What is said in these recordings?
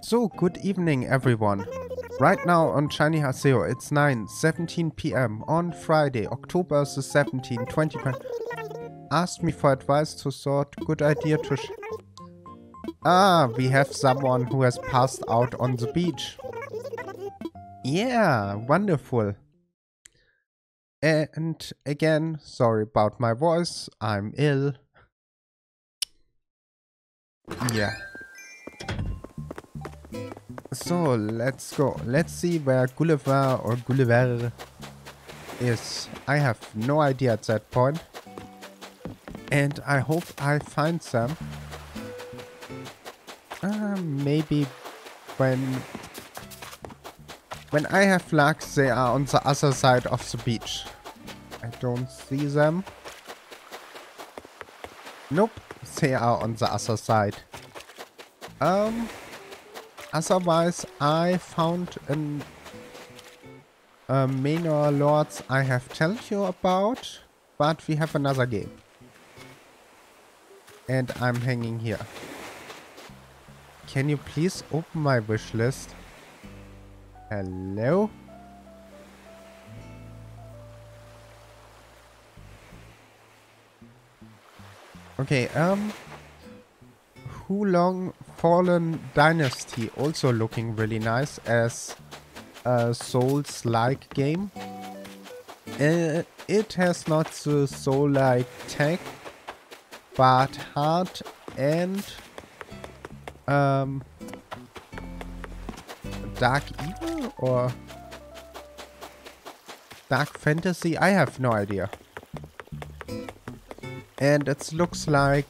So, good evening everyone. Right now on Shiny Haseo, it's 9.17 pm on Friday, October the 17th, 2020. Asked me for advice to sort, good idea to Ah, we have someone who has passed out on the beach. Yeah, wonderful. And again, sorry about my voice, I'm ill. Yeah. So, let's go. Let's see where Gulliver or Gulliver is. I have no idea at that point. And I hope I find some. Uh, maybe when... When I have luck, they are on the other side of the beach. I don't see them. Nope, they are on the other side. Um, otherwise, I found an uh, Manor Lords I have told you about, but we have another game. And I'm hanging here. Can you please open my wish list? Hello? Okay, um... Wo Long Fallen Dynasty also looking really nice as a Souls-like game. Uh, it has not the Soul-like tech, but hard and um, Dark Evil or Dark Fantasy? I have no idea. And it looks like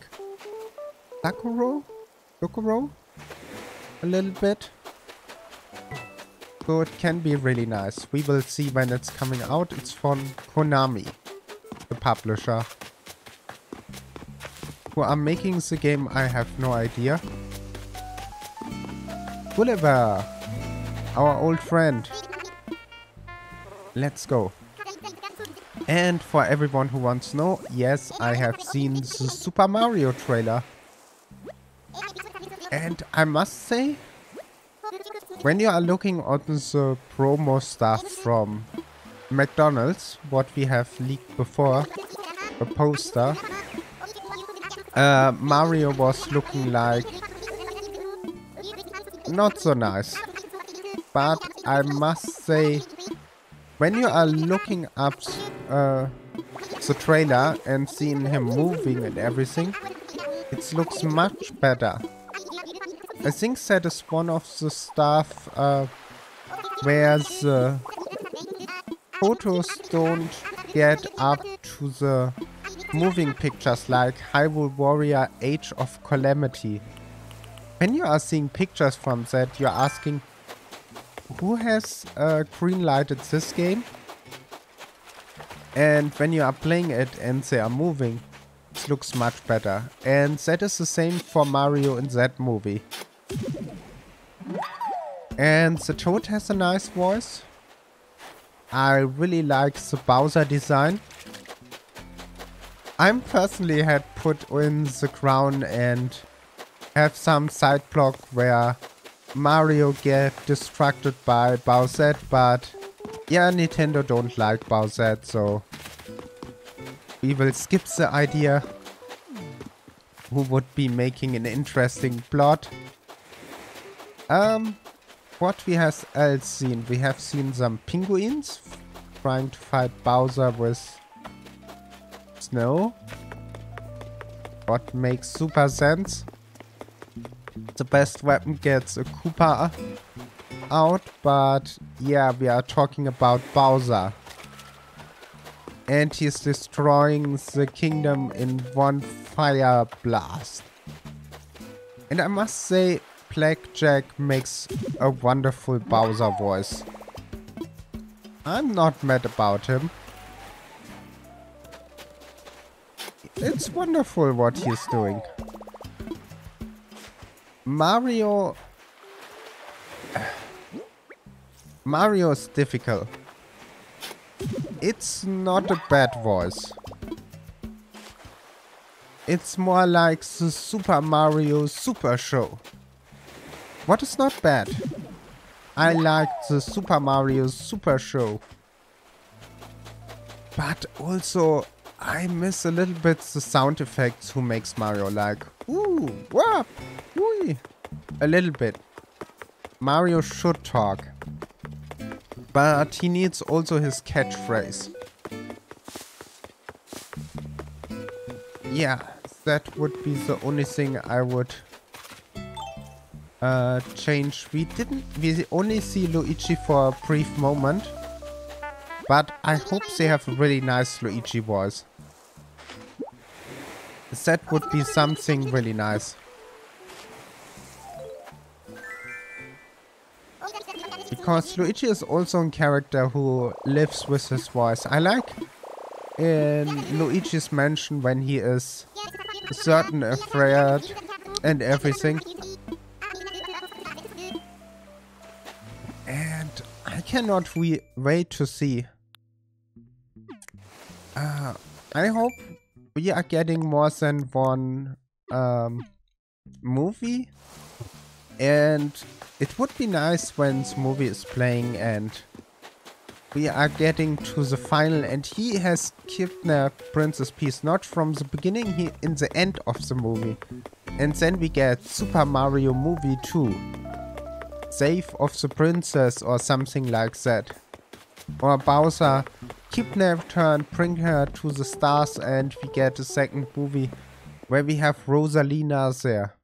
Sakura? Dokuro? A little bit. So it can be really nice. We will see when it's coming out. It's from Konami, the publisher. Who are making the game, I have no idea. Gulliver! Our old friend. Let's go. And for everyone who wants to know, yes, I have seen the Super Mario trailer. And I must say, when you are looking at the promo stuff from McDonald's, what we have leaked before, a poster, uh, Mario was looking like not so nice. But I must say, when you are looking up uh, the trailer and seeing him moving and everything, it looks much better. I think that is one of the stuff uh, where the photos don't get up to the moving pictures like Hyrule Warrior Age of Calamity. When you are seeing pictures from that, you're asking, who has uh, green-lighted this game? And when you are playing it and they are moving, it looks much better. And that is the same for Mario in that movie. And the Toad has a nice voice. I really like the Bowser design. I'm personally had put in the crown and have some side block where Mario get distracted by Bowser, but yeah, Nintendo don't like Bowser, so we will skip the idea who would be making an interesting plot. Um, what we have else seen? We have seen some penguins trying to fight Bowser with snow. What makes super sense. The best weapon gets a Koopa out, but yeah, we are talking about Bowser. And he's destroying the kingdom in one fire blast. And I must say, Blackjack makes a wonderful Bowser voice. I'm not mad about him. It's wonderful what he's doing. Mario... Mario is difficult. It's not a bad voice. It's more like the Super Mario Super Show. What is not bad. I like the Super Mario Super Show. But also, I miss a little bit the sound effects who makes Mario like, ooh, whoop, whee, a little bit. Mario should talk. But he needs also his catchphrase. Yeah, that would be the only thing I would uh, change. We didn't, we only see Luigi for a brief moment. But I hope they have a really nice Luigi voice. That would be something really nice. Because Luigi is also a character who lives with his voice. I like in Luigi's Mansion when he is certain afraid and everything. I we wait to see uh, I hope we are getting more than one um, movie. And it would be nice when the movie is playing and we are getting to the final and he has kidnapped Princess Peach not from the beginning, he in the end of the movie. And then we get Super Mario Movie 2. Save of the Princess or something like that. Or Bowser kidnapped her and bring her to the stars and we get a second movie where we have Rosalina there.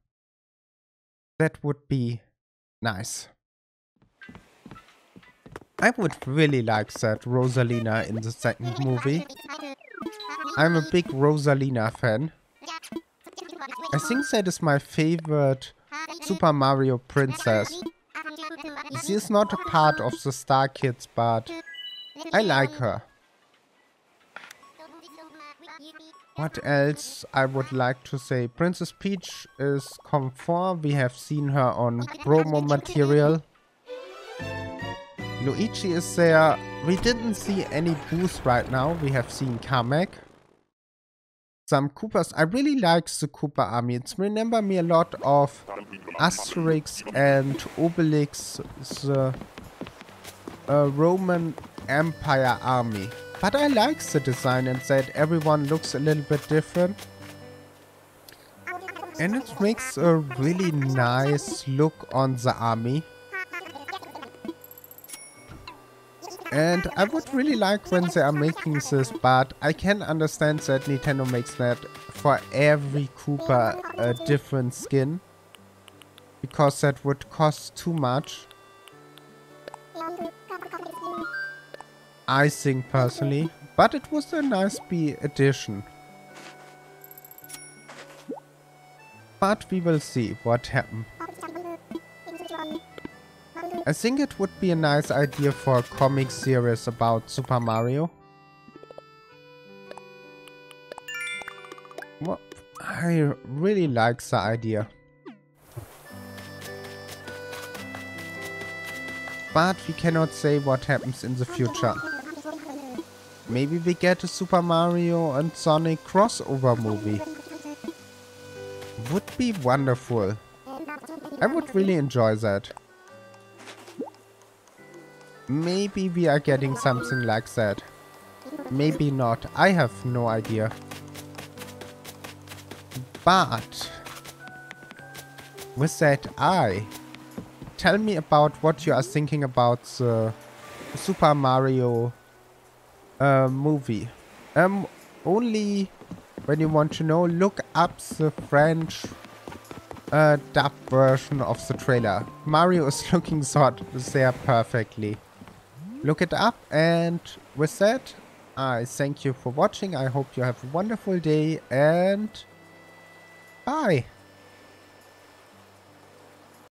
That would be nice. I would really like that Rosalina in the second movie. I'm a big Rosalina fan. I think that is my favorite Super Mario princess. She is not a part of the Star Kids, but I like her. What else I would like to say? Princess Peach is comfort. We have seen her on promo material. Luigi is there. We didn't see any Boos right now. We have seen Kamek. Some Koopas. I really like the Koopa army. It's remember me a lot of Asterix and Obelix, the uh, Roman Empire army. But I like the design and that everyone looks a little bit different. And it makes a really nice look on the army. And I would really like when they are making this, but I can understand that Nintendo makes that for every Koopa a different skin. Because that would cost too much. I think personally. But it was a nice B addition. But we will see what happens. I think it would be a nice idea for a comic series about Super Mario. I really like the idea. But we cannot say what happens in the future. Maybe we get a Super Mario and Sonic crossover movie. Would be wonderful. I would really enjoy that. Maybe we are getting something like that. Maybe not. I have no idea. But... With that I... Tell me about what you are thinking about the Super Mario uh, movie. Um, only when you want to know, look up the French uh, dub version of the trailer. Mario is looking sort there perfectly. Look it up and with that, I thank you for watching. I hope you have a wonderful day and bye.